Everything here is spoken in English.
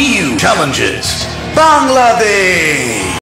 new challenges. Bangladesh!